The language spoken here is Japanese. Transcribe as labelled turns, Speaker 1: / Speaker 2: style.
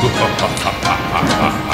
Speaker 1: ハハハハ